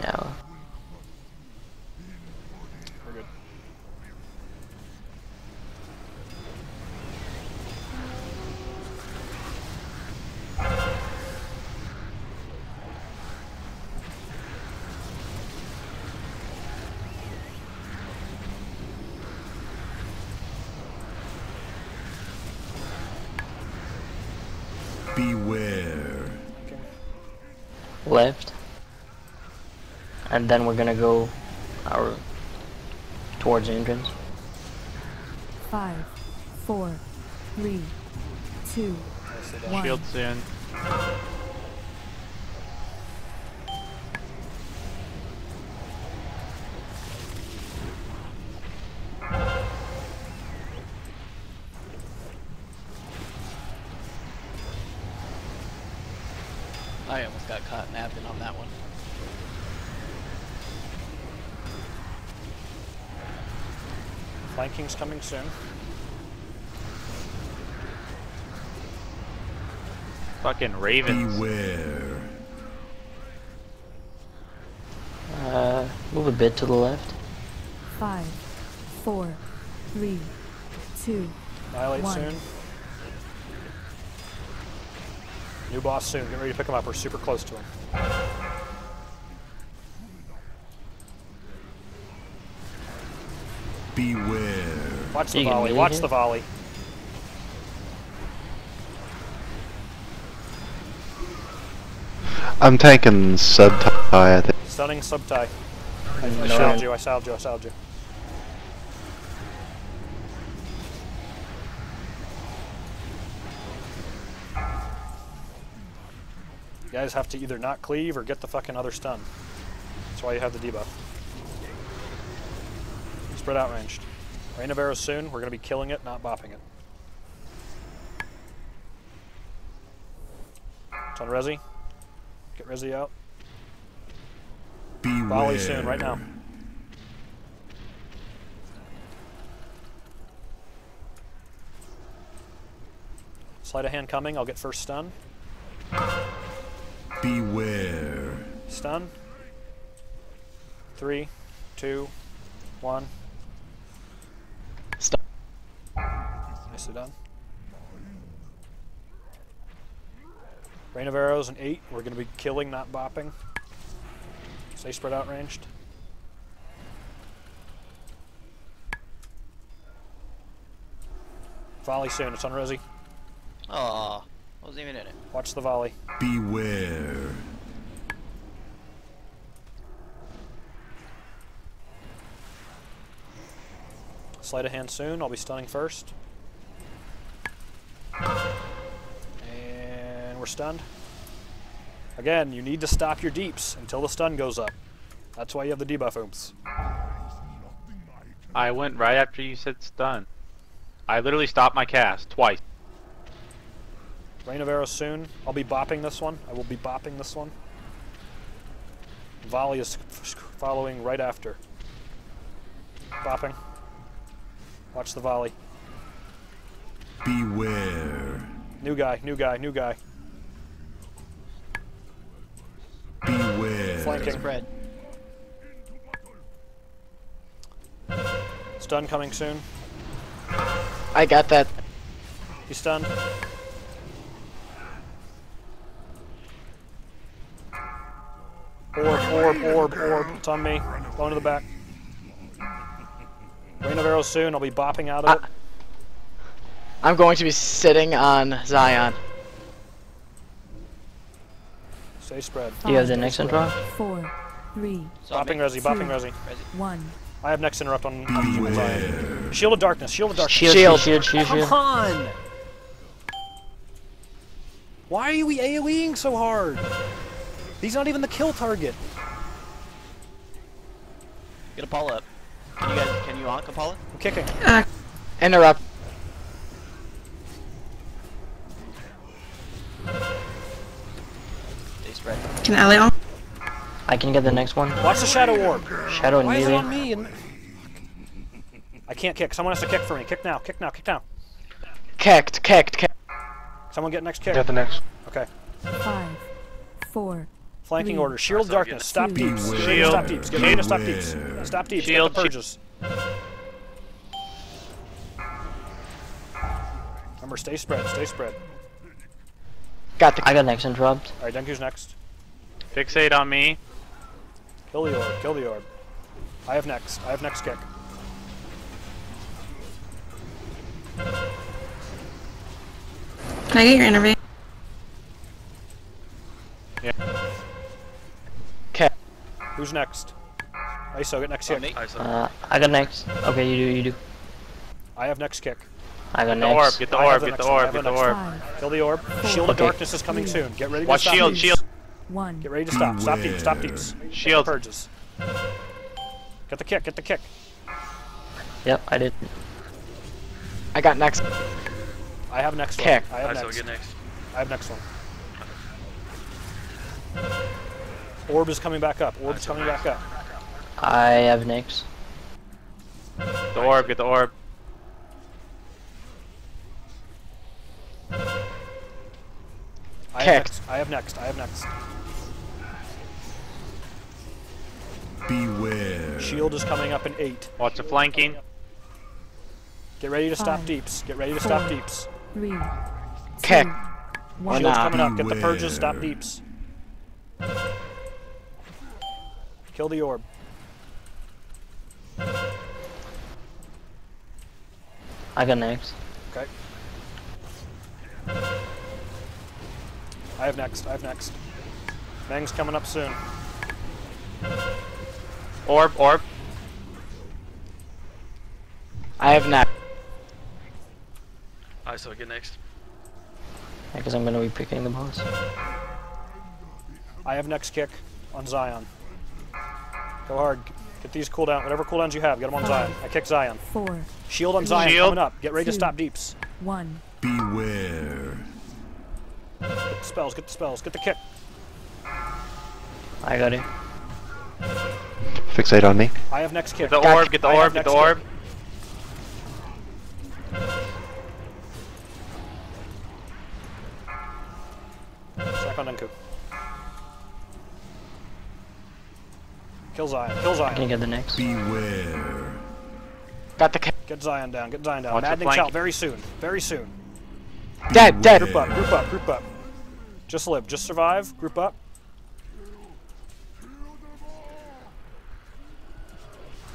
Yeah. We're good. Beware. left. And then we're gonna go our towards the entrance. Five, four, three, two, Nicely done. Shield soon. I almost got caught napping on that one. Flanking's coming soon. Fucking Ravens. Beware. Uh, move a bit to the left. Five, four, three, two, Annihilate One. soon. New boss soon. Get ready to pick him up. We're super close to him. Beware. Watch the volley. Watch it. the volley. I'm taking Subetai, I think. Stunning Subetai. I, I salved you. I salved you. I salved you. You guys have to either not cleave or get the fucking other stun. That's why you have the debuff. Spread out ranged. Rain of arrows soon. We're gonna be killing it, not bopping it. It's on Resi. Get Resi out. Beware. Volley soon, right now. Sleight of hand coming. I'll get first stun. Beware. Stun. Three, two, one. Nicely done. Rain of arrows and eight. We're going to be killing, not bopping. Stay spread out ranged. Volley soon. It's on Resi. Aw, wasn't even in it. Watch the volley. Beware. Sleight of hand soon. I'll be stunning first. And we're stunned. Again, you need to stop your deeps until the stun goes up. That's why you have the debuff oops. I went right after you said stun. I literally stopped my cast twice. Rain of arrows soon. I'll be bopping this one. I will be bopping this one. Volley is following right after. Bopping. Watch the volley. Beware. New guy, new guy, new guy. Beware. Flanking. Spread. Stun coming soon. I got that. He's stunned. Orb, orb, orb, orb. It's on me. Going to the back. Rain of arrows soon. I'll be bopping out of ah. it. I'm going to be sitting on Zian. Stay spread. Do you have the Five, next interrupt? four, three, Bopping Resi, bopping Two. Resi. one. I have next interrupt on, on human Zian. Shield of darkness, shield of darkness. Shield, shield, shield, shield, Come on! Why are we AoEing so hard? He's not even the kill target. Get a Paula up. Can you guys, can you honk a Paula? I'm kicking. Interrupt. Spread. Can on? I can get the next one. Watch the shadow orb. Shadow Why is it on me? And I can't kick. Someone has to kick for me. Kick now. Kick now. Kick now. Kicked, kicked, kicked. Someone get next kick. Got the next. Okay. Five, four, Flanking Three. order. Shield Sorry, darkness. Stop Two. deeps. Get Shield. stop deeps. Get ready to stop deeps. Stop deeps. Shield, Get the shield. purges. Remember, stay spread. Stay spread. Got the. I got next interrupt. All right, Denku's next. Fixate on me. Kill the orb. Kill the orb. I have next. I have next kick. Can I get your interview? Yeah. Okay. Who's next? ISO, get next kick. Uh, I got next. Okay, you do. You do. I have next kick. I got The orb. next. Get the orb. Get the next one, I orb. Get the the orb. Kill the orb. Shield of darkness is coming soon. Get ready to Watch stop shield. deeps. Shield. One. Get ready to stop. Stop deeps. Stop deeps. Get the Shield. purges. Get the kick. Get the kick. Yep, I did. I got next. I have next Kick. one. I have Alright, so next. get next. I have next one. Orb is coming back up. Orb is coming back up. I have next. The orb. Get the orb. I have next. I have next. I have next. Beware. Shield is coming up in eight. Oh, Watch the flanking. Get ready to stop Five, deeps. Get ready to stop deeps. Three. Kick. One. Shield's not. coming up. Get the purges. Stop deeps. Kill the orb. I got next. Okay. I have next. I have next. Meng's coming up soon. Orb. Orb. I have next. I so get next. Because I'm gonna be picking the boss. I have next kick on Zian. Go hard. Get these cooldown. Whatever cooldowns you have, get them on Zian. I kick Zian. Four. Shield on Zian Shield. coming up. Get ready to stop deeps. One. Beware. Get the spells. Get the spells. Get the kick. I got it. Fixate on me. I have next kick. Get the Gotcha. orb. Get the I orb. Get the next kick. orb. Sack on Denku. Kill Zian. Kill I can Zian. get the next. Beware. Got the kick. Get Zian down. Get Zian down. Watch the Maddening flank. shout very soon. Very soon. Dead. Dead. Group up. Group up. Group up. Just live. Just survive. Group up.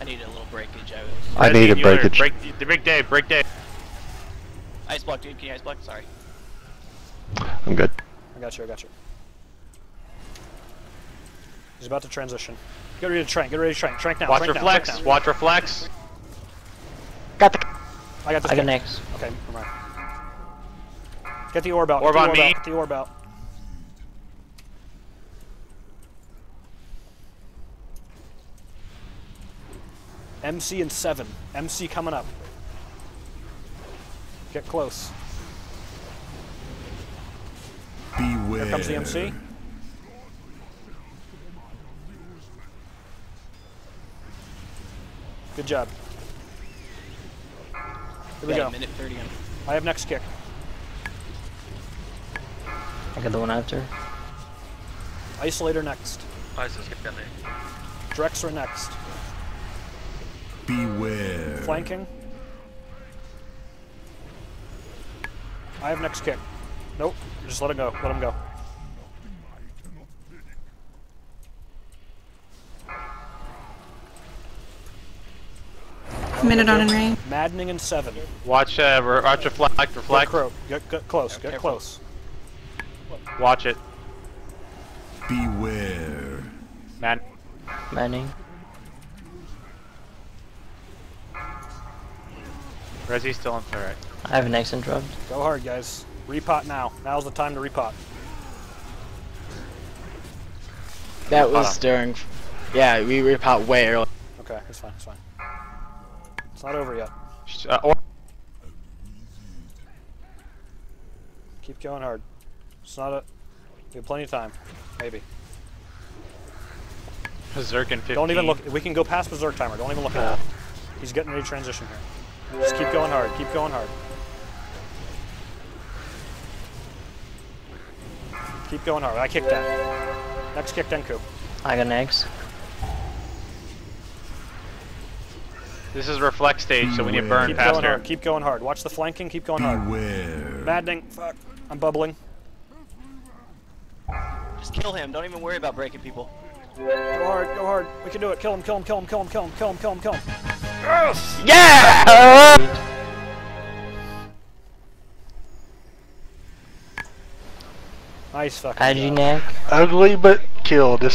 I need a little breakage. I was. I need a breakage. Break the big day. Break day. Ice block, dude. Can you ice block? Sorry. I'm good. I got you. I got you. He's about to transition. Get ready to trank. Get ready to trank. Trank now. Watch trank reflex. trank now. Watch reflex. Got the. I got this. I got kick. next. Okay, never mind. Get the orb out. Orb get the on orb me. Out. Get the orb out. MC and seven. MC coming up. Get close. Beware. Here comes the MC. Good job. Here we Got go. minute 30 on. I have next kick. I got the one after. Isolator next. Alright, so get down there. Drexler next. Beware. Flanking. I have next kick. Nope. Just let him go. Let him go. Minute on and rain. Maddening and seven. Watch. Uh, re- watch reflect. Get, Reflect. cro- get, get close. Get close. Watch it. Beware. Man. Manning. Resi's still in turret. I have next interrupt. Go hard, guys. Repot now. Now's the time to repot. That was on. during. Yeah, we repot way early. Okay, it's fine. It's fine. It's not over yet. Uh, or Keep going hard. It's not a. We have plenty of time. Maybe. Berserk in 15. Don't even look. We can go past Berserk timer. Don't even look at it. He's getting ready to transition here. Just keep going hard. Keep going hard. Keep going hard. I kicked that. Next kick Denku. I got next. This is reflect stage, so we need to burn Keep past going hard. Keep going hard. Watch the flanking. Keep going hard. Beware. Maddening. Fuck. I'm bubbling. Just kill him. Don't even worry about breaking people. Go hard. Go hard. We can do it. Kill him. Kill him. Kill him. Kill him. Kill him. Kill him. Kill him. Kill him. Yes. Yeah! Nice fucking. Agi job. neck. Ugly but killed. This